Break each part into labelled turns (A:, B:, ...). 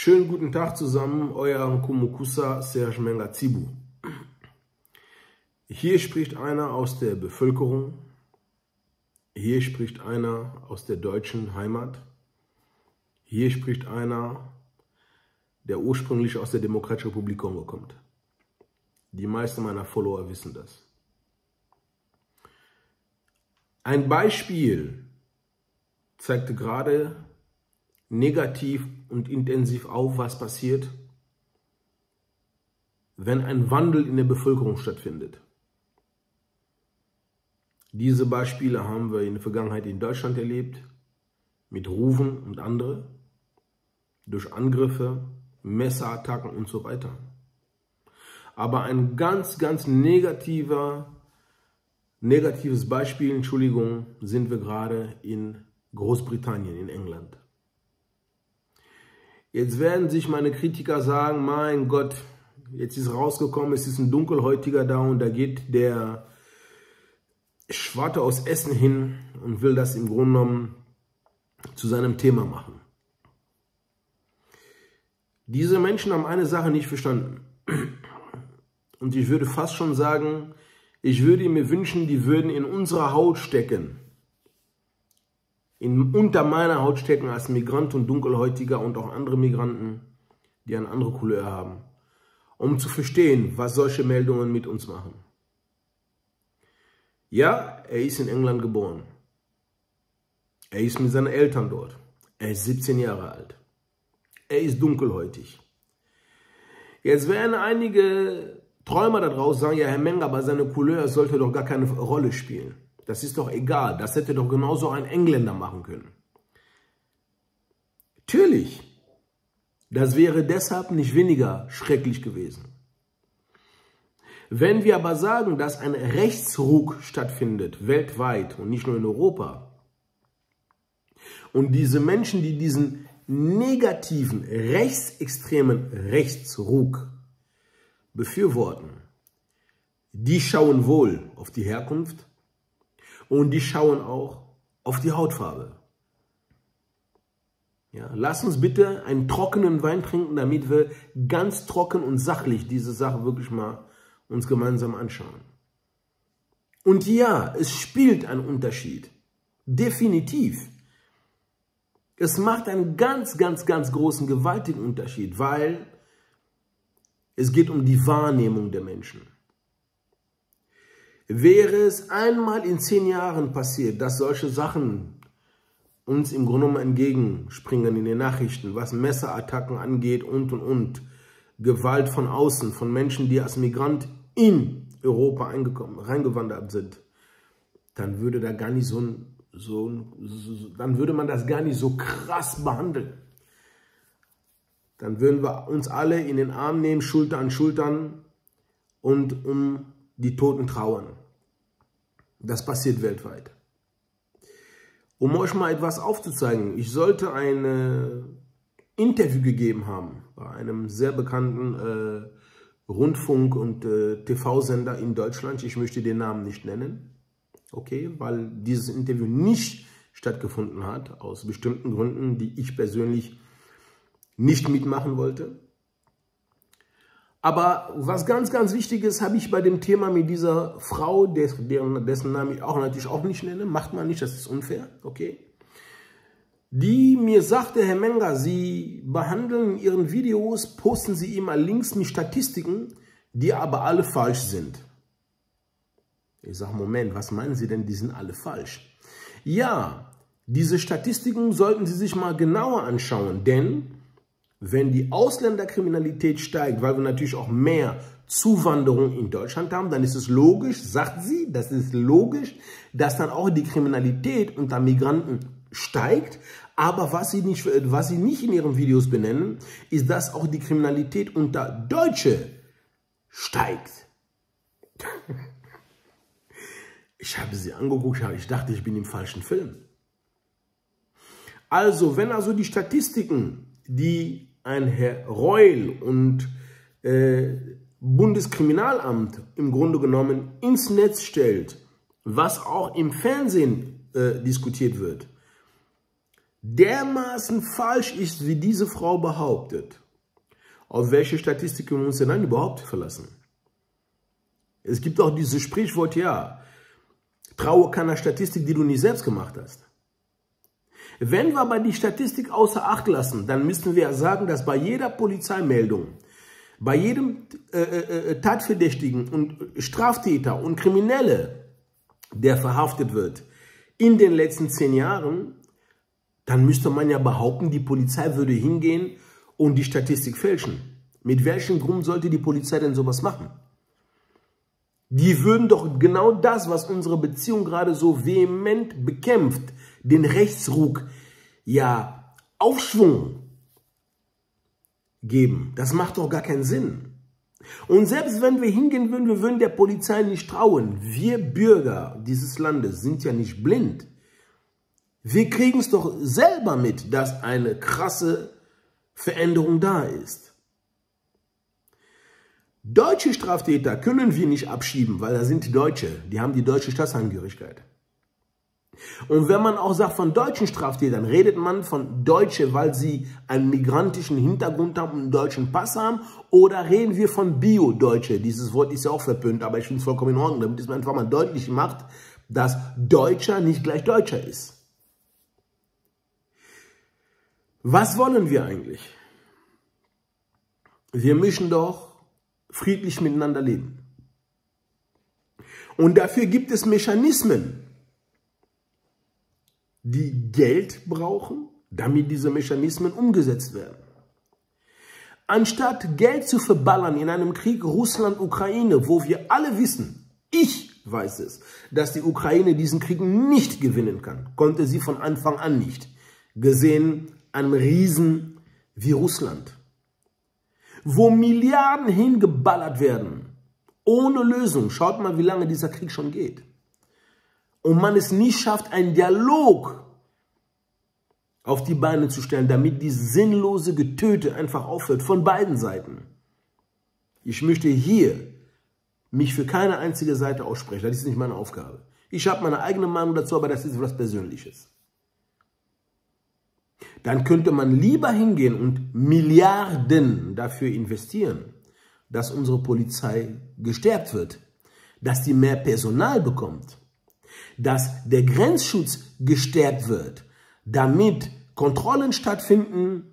A: Schönen guten Tag zusammen, euer Kumukusa Serge Mengazibu. Hier spricht einer aus der Bevölkerung, hier spricht einer aus der deutschen Heimat, hier spricht einer, der ursprünglich aus der Demokratischen Republik Kongo kommt. Die meisten meiner Follower wissen das. Ein Beispiel zeigte gerade negativ und intensiv auf, was passiert, wenn ein Wandel in der Bevölkerung stattfindet. Diese Beispiele haben wir in der Vergangenheit in Deutschland erlebt, mit Rufen und andere, durch Angriffe, Messerattacken und so weiter. Aber ein ganz, ganz negativer, negatives Beispiel, Entschuldigung, sind wir gerade in Großbritannien, in England. Jetzt werden sich meine Kritiker sagen, mein Gott, jetzt ist rausgekommen, es ist ein Dunkelhäutiger da und da geht der Schwarte aus Essen hin und will das im Grunde genommen zu seinem Thema machen. Diese Menschen haben eine Sache nicht verstanden. Und ich würde fast schon sagen, ich würde mir wünschen, die würden in unserer Haut stecken in, unter meiner Haut stecken als Migrant und Dunkelhäutiger und auch andere Migranten, die eine andere Couleur haben, um zu verstehen, was solche Meldungen mit uns machen. Ja, er ist in England geboren. Er ist mit seinen Eltern dort. Er ist 17 Jahre alt. Er ist dunkelhäutig. Jetzt werden einige Träumer da draußen sagen, ja Herr Menger, aber seine Couleur sollte doch gar keine Rolle spielen. Das ist doch egal. Das hätte doch genauso ein Engländer machen können. Natürlich. Das wäre deshalb nicht weniger schrecklich gewesen. Wenn wir aber sagen, dass ein Rechtsruck stattfindet, weltweit und nicht nur in Europa, und diese Menschen, die diesen negativen, rechtsextremen Rechtsruck befürworten, die schauen wohl auf die Herkunft, und die schauen auch auf die Hautfarbe. Ja, lass uns bitte einen trockenen Wein trinken, damit wir ganz trocken und sachlich diese Sache wirklich mal uns gemeinsam anschauen. Und ja, es spielt einen Unterschied. Definitiv. Es macht einen ganz, ganz, ganz großen, gewaltigen Unterschied, weil es geht um die Wahrnehmung der Menschen. Wäre es einmal in zehn Jahren passiert, dass solche Sachen uns im Grunde genommen entgegenspringen in den Nachrichten, was Messerattacken angeht und und und, Gewalt von außen, von Menschen, die als Migrant in Europa eingekommen, reingewandert sind, dann würde da gar nicht so ein, so, so dann würde man das gar nicht so krass behandeln. Dann würden wir uns alle in den Arm nehmen, Schulter an Schultern und um die Toten trauern. Das passiert weltweit. Um euch mal etwas aufzuzeigen, ich sollte ein Interview gegeben haben bei einem sehr bekannten äh, Rundfunk- und äh, TV-Sender in Deutschland. Ich möchte den Namen nicht nennen, okay, weil dieses Interview nicht stattgefunden hat, aus bestimmten Gründen, die ich persönlich nicht mitmachen wollte. Aber was ganz, ganz wichtig ist, habe ich bei dem Thema mit dieser Frau, deren, dessen Namen ich auch natürlich auch nicht nenne, macht man nicht, das ist unfair, okay? Die mir sagte, Herr Menger, Sie behandeln in Ihren Videos, posten Sie immer Links mit Statistiken, die aber alle falsch sind. Ich sage, Moment, was meinen Sie denn, die sind alle falsch? Ja, diese Statistiken sollten Sie sich mal genauer anschauen, denn wenn die Ausländerkriminalität steigt, weil wir natürlich auch mehr Zuwanderung in Deutschland haben, dann ist es logisch, sagt sie, das ist logisch, dass dann auch die Kriminalität unter Migranten steigt. Aber was sie nicht, was sie nicht in ihren Videos benennen, ist, dass auch die Kriminalität unter Deutsche steigt. Ich habe sie angeguckt, ich dachte, ich bin im falschen Film. Also, wenn also die Statistiken, die ein Herr Reul und äh, Bundeskriminalamt im Grunde genommen ins Netz stellt, was auch im Fernsehen äh, diskutiert wird, dermaßen falsch ist, wie diese Frau behauptet, auf welche Statistik können wir uns denn dann überhaupt verlassen? Es gibt auch dieses Sprichwort, ja, traue keiner Statistik, die du nicht selbst gemacht hast. Wenn wir aber die Statistik außer Acht lassen, dann müssten wir sagen, dass bei jeder Polizeimeldung, bei jedem äh, äh, äh Tatverdächtigen und Straftäter und Kriminelle, der verhaftet wird, in den letzten zehn Jahren, dann müsste man ja behaupten, die Polizei würde hingehen und die Statistik fälschen. Mit welchem Grund sollte die Polizei denn sowas machen? Die würden doch genau das, was unsere Beziehung gerade so vehement bekämpft, den Rechtsruck, ja, Aufschwung geben. Das macht doch gar keinen Sinn. Und selbst wenn wir hingehen würden, wir würden der Polizei nicht trauen. Wir Bürger dieses Landes sind ja nicht blind. Wir kriegen es doch selber mit, dass eine krasse Veränderung da ist. Deutsche Straftäter können wir nicht abschieben, weil da sind die Deutsche, die haben die deutsche Staatsangehörigkeit. Und wenn man auch sagt von deutschen Straftätern, redet man von Deutsche, weil sie einen migrantischen Hintergrund haben und einen deutschen Pass haben, oder reden wir von Bio-Deutsche? Dieses Wort ist ja auch verpönt, aber ich finde es vollkommen in Ordnung, damit es einfach mal deutlich macht, dass Deutscher nicht gleich Deutscher ist. Was wollen wir eigentlich? Wir müssen doch friedlich miteinander leben. Und dafür gibt es Mechanismen, die Geld brauchen, damit diese Mechanismen umgesetzt werden. Anstatt Geld zu verballern in einem Krieg Russland-Ukraine, wo wir alle wissen, ich weiß es, dass die Ukraine diesen Krieg nicht gewinnen kann, konnte sie von Anfang an nicht, gesehen einem Riesen wie Russland, wo Milliarden hingeballert werden, ohne Lösung. Schaut mal, wie lange dieser Krieg schon geht und man es nicht schafft, einen Dialog auf die Beine zu stellen, damit dieses sinnlose Getöte einfach aufhört von beiden Seiten. Ich möchte hier mich für keine einzige Seite aussprechen. Das ist nicht meine Aufgabe. Ich habe meine eigene Meinung dazu, aber das ist etwas Persönliches. Dann könnte man lieber hingehen und Milliarden dafür investieren, dass unsere Polizei gestärkt wird, dass die mehr Personal bekommt, dass der Grenzschutz gestärkt wird, damit Kontrollen stattfinden,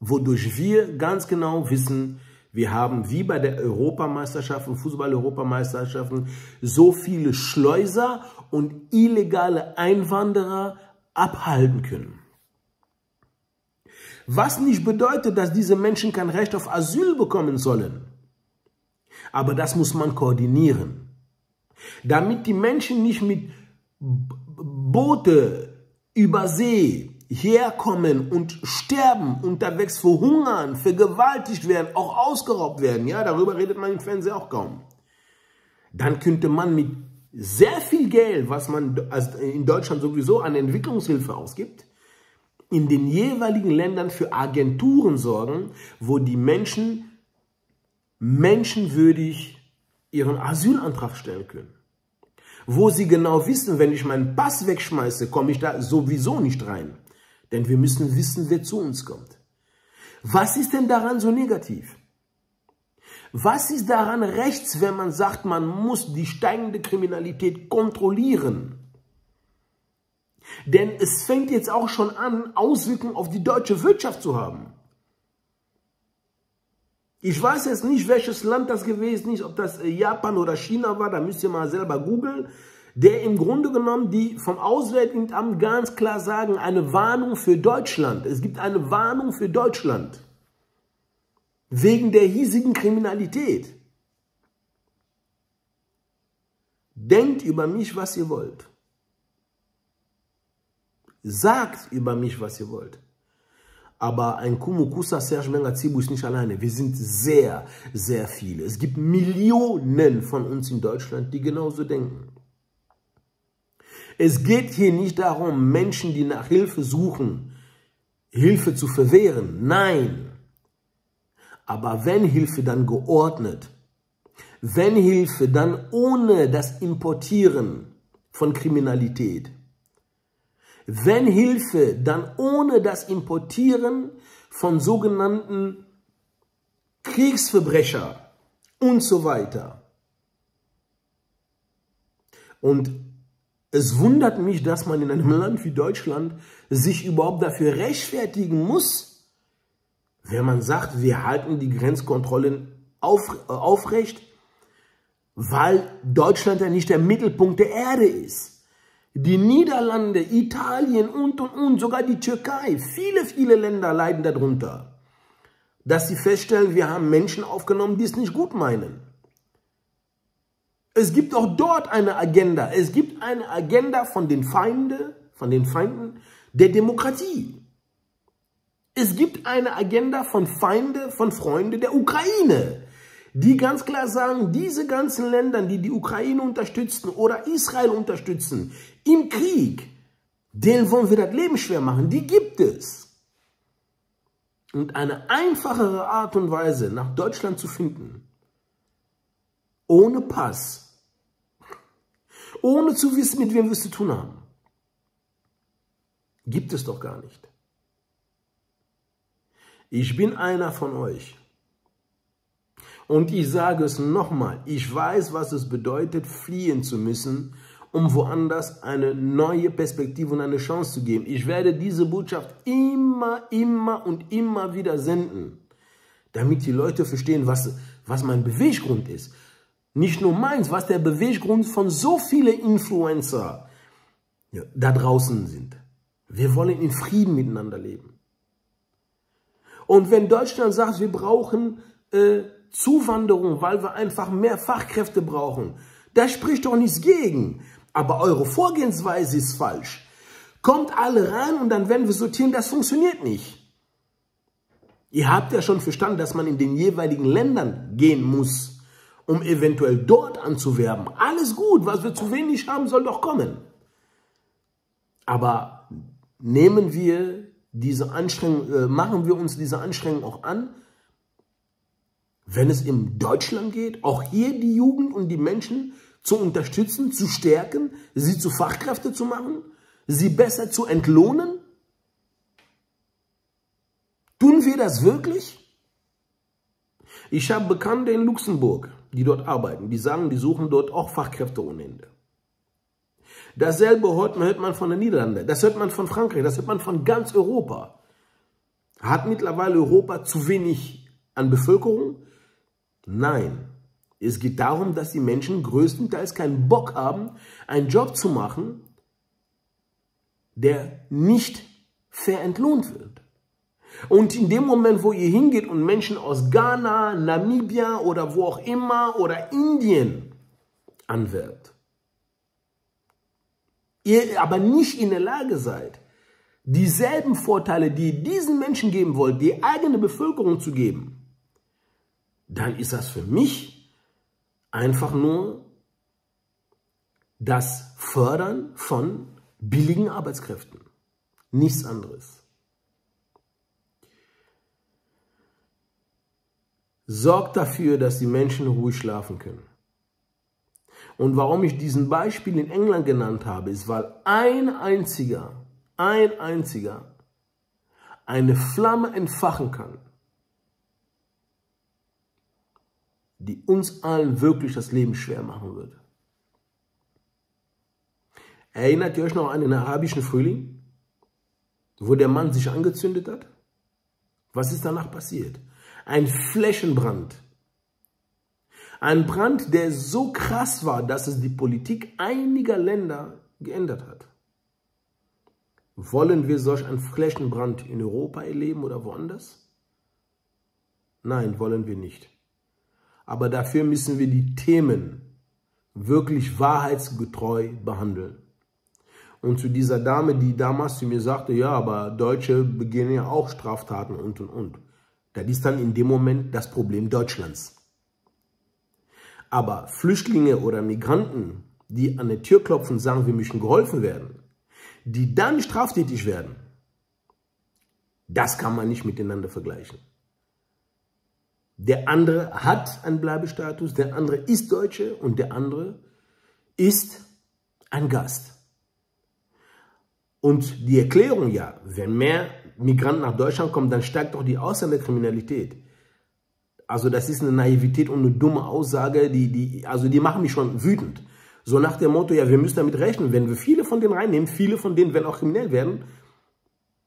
A: wodurch wir ganz genau wissen, wir haben wie bei der Europameisterschaften, Fußball-Europameisterschaften, so viele Schleuser und illegale Einwanderer abhalten können. Was nicht bedeutet, dass diese Menschen kein Recht auf Asyl bekommen sollen. Aber das muss man koordinieren damit die Menschen nicht mit Boote über See herkommen und sterben, unterwegs verhungern, vergewaltigt werden, auch ausgeraubt werden. Ja, darüber redet man im Fernsehen auch kaum. Dann könnte man mit sehr viel Geld, was man in Deutschland sowieso an Entwicklungshilfe ausgibt, in den jeweiligen Ländern für Agenturen sorgen, wo die Menschen menschenwürdig ihren Asylantrag stellen können wo sie genau wissen, wenn ich meinen Pass wegschmeiße, komme ich da sowieso nicht rein. Denn wir müssen wissen, wer zu uns kommt. Was ist denn daran so negativ? Was ist daran rechts, wenn man sagt, man muss die steigende Kriminalität kontrollieren? Denn es fängt jetzt auch schon an, Auswirkungen auf die deutsche Wirtschaft zu haben. Ich weiß jetzt nicht, welches Land das gewesen ist, ob das äh, Japan oder China war, da müsst ihr mal selber googeln, der im Grunde genommen die vom Auswärtigen Amt ganz klar sagen, eine Warnung für Deutschland. Es gibt eine Warnung für Deutschland wegen der hiesigen Kriminalität. Denkt über mich, was ihr wollt. Sagt über mich, was ihr wollt. Aber ein Kumukusa Serge Menga Zibu ist nicht alleine. Wir sind sehr, sehr viele. Es gibt Millionen von uns in Deutschland, die genauso denken. Es geht hier nicht darum, Menschen, die nach Hilfe suchen, Hilfe zu verwehren. Nein. Aber wenn Hilfe dann geordnet, wenn Hilfe dann ohne das Importieren von Kriminalität, Wenn Hilfe, dann ohne das Importieren von sogenannten Kriegsverbrecher und so weiter. Und es wundert mich, dass man in einem Land wie Deutschland sich überhaupt dafür rechtfertigen muss, wenn man sagt, wir halten die Grenzkontrollen auf, äh, aufrecht, weil Deutschland ja nicht der Mittelpunkt der Erde ist. Die Niederlande, Italien und, und, und, sogar die Türkei, viele, viele Länder leiden darunter, dass sie feststellen, wir haben Menschen aufgenommen, die es nicht gut meinen. Es gibt auch dort eine Agenda. Es gibt eine Agenda von den Feinden, von den Feinden der Demokratie. Es gibt eine Agenda von Feinde, von Freunden der Ukraine, die ganz klar sagen, diese ganzen Länder, die die Ukraine unterstützen oder Israel unterstützen im Krieg, denen wollen wir das Leben schwer machen. Die gibt es. Und eine einfachere Art und Weise, nach Deutschland zu finden, ohne Pass, ohne zu wissen, mit wem wir es zu tun haben. Gibt es doch gar nicht. Ich bin einer von euch. Und ich sage es nochmal, ich weiß, was es bedeutet, fliehen zu müssen, um woanders eine neue Perspektive und eine Chance zu geben. Ich werde diese Botschaft immer, immer und immer wieder senden, damit die Leute verstehen, was, was mein Beweggrund ist. Nicht nur meins, was der Beweggrund von so vielen Influencer ja, da draußen sind. Wir wollen in Frieden miteinander leben. Und wenn Deutschland sagt, wir brauchen äh, Zuwanderung, weil wir einfach mehr Fachkräfte brauchen, da spricht doch nichts gegen. Aber eure Vorgehensweise ist falsch. Kommt alle rein und dann werden wir sortieren, das funktioniert nicht. Ihr habt ja schon verstanden, dass man in den jeweiligen Ländern gehen muss um eventuell dort anzuwerben. Alles gut, was wir zu wenig haben, soll doch kommen. Aber nehmen wir diese Anstrengung, äh, machen wir uns diese Anstrengung auch an, wenn es in Deutschland geht, auch hier die Jugend und die Menschen zu unterstützen, zu stärken, sie zu Fachkräfte zu machen, sie besser zu entlohnen? Tun wir das wirklich? Ich habe Bekannte in Luxemburg die dort arbeiten, die sagen, die suchen dort auch Fachkräfte ohne Ende. Dasselbe hört man, hört man von den Niederlanden, das hört man von Frankreich, das hört man von ganz Europa. Hat mittlerweile Europa zu wenig an Bevölkerung? Nein. Es geht darum, dass die Menschen größtenteils keinen Bock haben, einen Job zu machen, der nicht fair entlohnt wird. Und in dem Moment, wo ihr hingeht und Menschen aus Ghana, Namibia oder wo auch immer oder Indien anwerbt, ihr aber nicht in der Lage seid, dieselben Vorteile, die ihr diesen Menschen geben wollt, die eigene Bevölkerung zu geben, dann ist das für mich einfach nur das Fördern von billigen Arbeitskräften. Nichts anderes. Sorgt dafür, dass die Menschen ruhig schlafen können. Und warum ich diesen Beispiel in England genannt habe, ist, weil ein einziger, ein einziger eine Flamme entfachen kann, die uns allen wirklich das Leben schwer machen würde. Erinnert ihr euch noch an den arabischen Frühling, wo der Mann sich angezündet hat? Was ist danach passiert? ein Flächenbrand. Ein Brand, der so krass war, dass es die Politik einiger Länder geändert hat. Wollen wir solch einen Flächenbrand in Europa erleben oder woanders? Nein, wollen wir nicht. Aber dafür müssen wir die Themen wirklich wahrheitsgetreu behandeln. Und zu dieser Dame, die damals zu mir sagte, ja, aber Deutsche begehen ja auch Straftaten und und und. Das ist dann in dem Moment das Problem Deutschlands. Aber Flüchtlinge oder Migranten, die an der Tür klopfen und sagen, wir möchten geholfen werden, die dann straftätig werden, das kann man nicht miteinander vergleichen. Der andere hat einen Bleibestatus, der andere ist Deutsche und der andere ist ein Gast. Und die Erklärung ja, wenn mehr Migranten nach Deutschland kommen, dann steigt doch die Ausländerkriminalität. Also das ist eine Naivität und eine dumme Aussage, die, die, also die machen mich schon wütend. So nach dem Motto, ja, wir müssen damit rechnen, wenn wir viele von denen reinnehmen, viele von denen werden auch kriminell werden.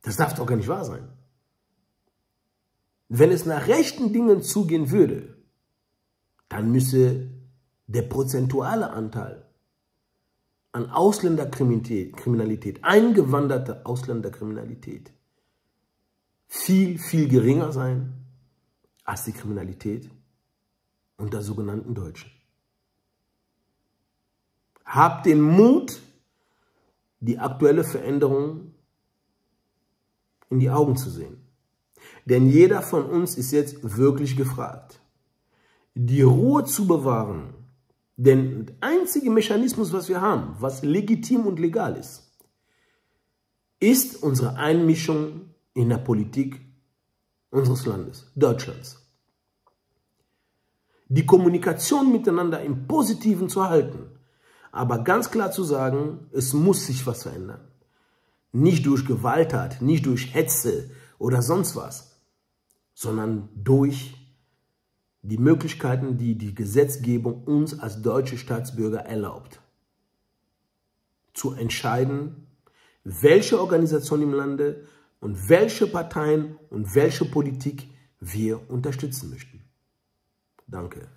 A: Das darf doch gar nicht wahr sein. Wenn es nach rechten Dingen zugehen würde, dann müsse der prozentuale Anteil an Ausländerkriminalität, eingewanderte Ausländerkriminalität, viel, viel geringer sein als die Kriminalität unter sogenannten Deutschen. Habt den Mut, die aktuelle Veränderung in die Augen zu sehen. Denn jeder von uns ist jetzt wirklich gefragt, die Ruhe zu bewahren. Denn der einzige Mechanismus, was wir haben, was legitim und legal ist, ist unsere Einmischung in der Politik unseres Landes, Deutschlands. Die Kommunikation miteinander im Positiven zu halten, aber ganz klar zu sagen, es muss sich was verändern. Nicht durch Gewalttat, nicht durch Hetze oder sonst was, sondern durch die Möglichkeiten, die die Gesetzgebung uns als deutsche Staatsbürger erlaubt. Zu entscheiden, welche Organisation im Lande und welche Parteien und welche Politik wir unterstützen möchten. Danke.